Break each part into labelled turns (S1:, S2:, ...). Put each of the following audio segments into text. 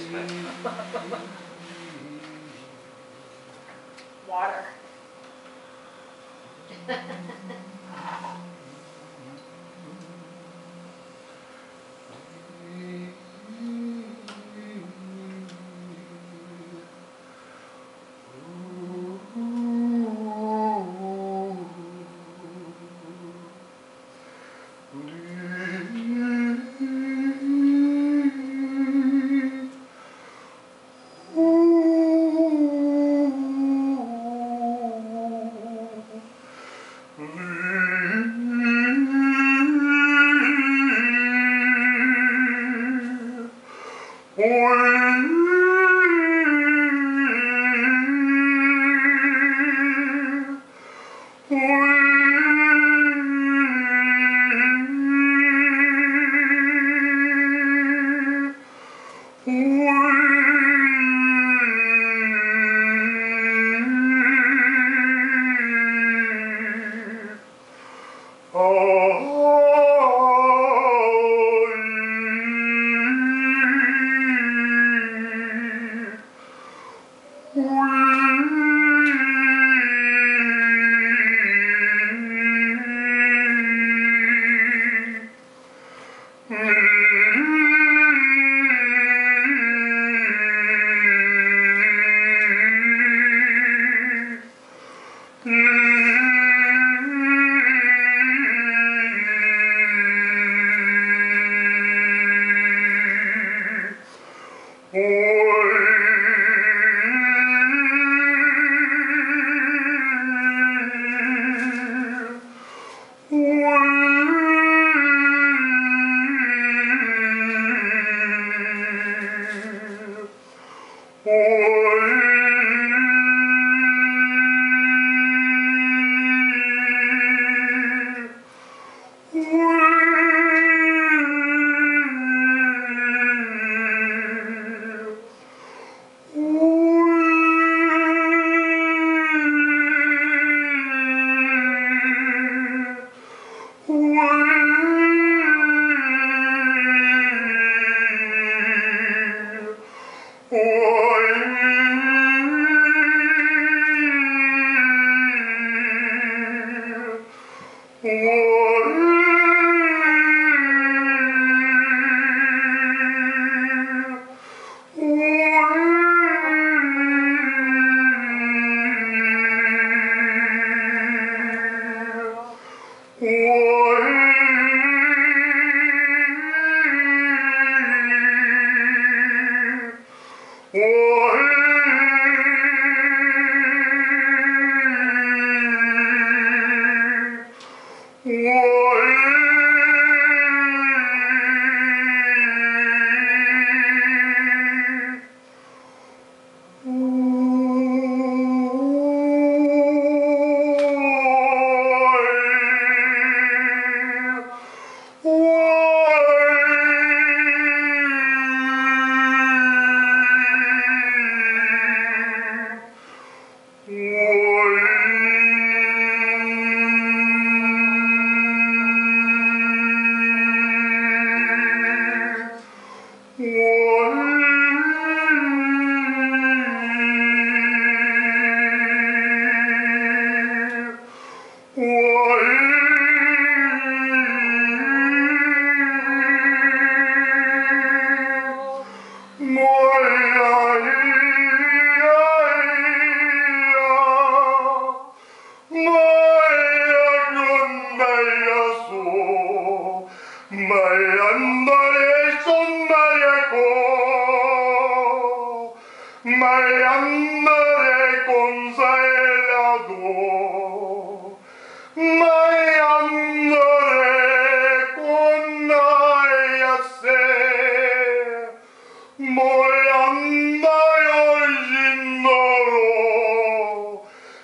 S1: been the focus, but
S2: Water. Mm-hmm.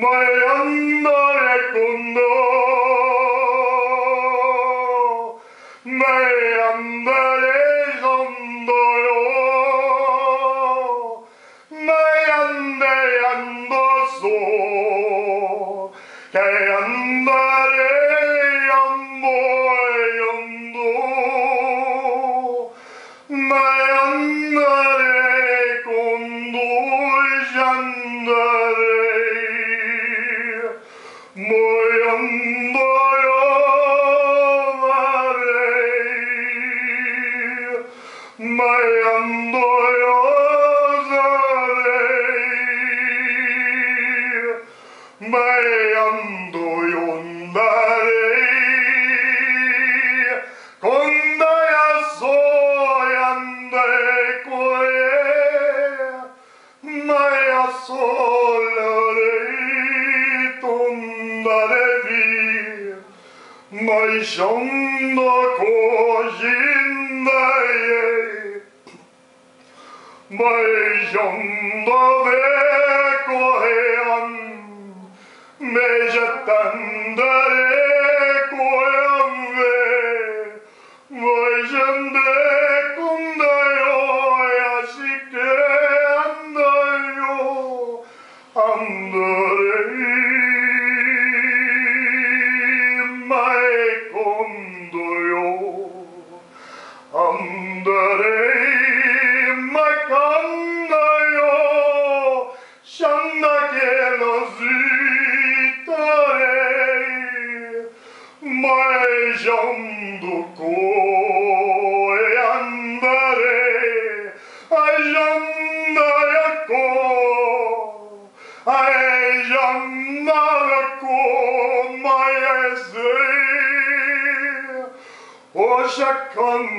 S2: My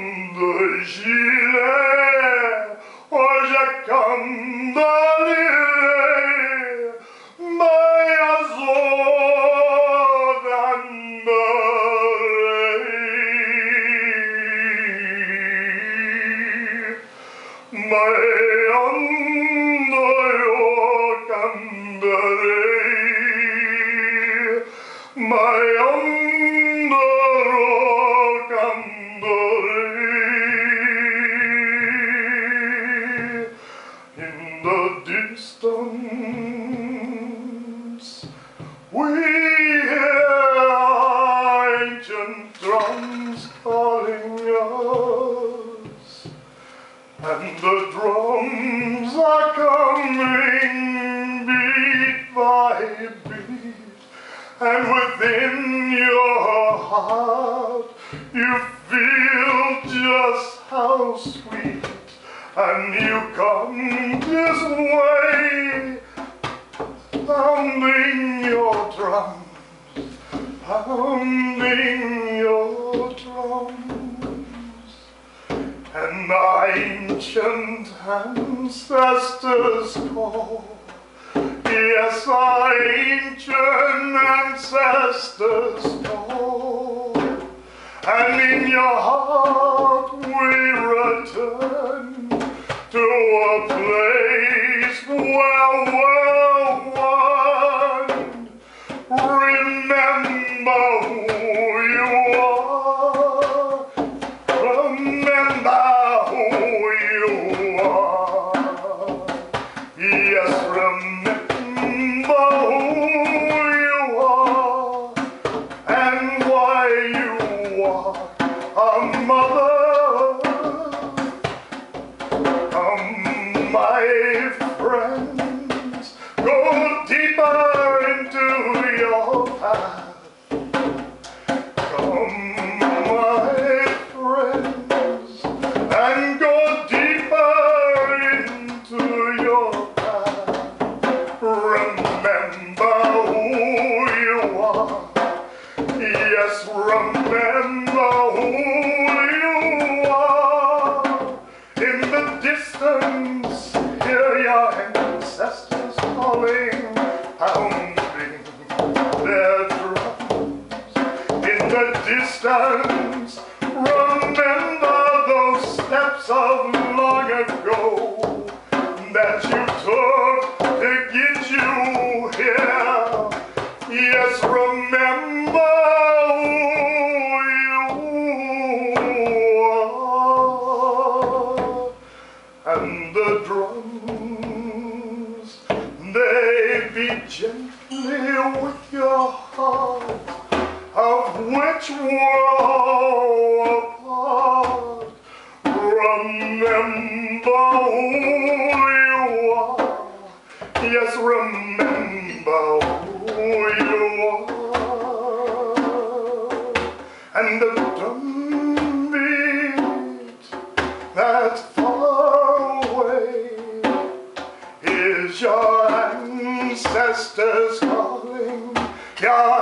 S2: Ojakanda jile, ojakanda lile, and within your heart you feel just how sweet, and you come this way, pounding your drums, pounding your drums. And my ancient ancestors call, yes, our ancient ancestors call. And in your heart we return to a place where distance, remember those steps of long ago that you took to get you here. Yes, remember who you are. And the drums, they beat gently with your heart, a part. Remember who you are. Yes, remember who you are. And the drum beat that far away is your ancestors calling, your.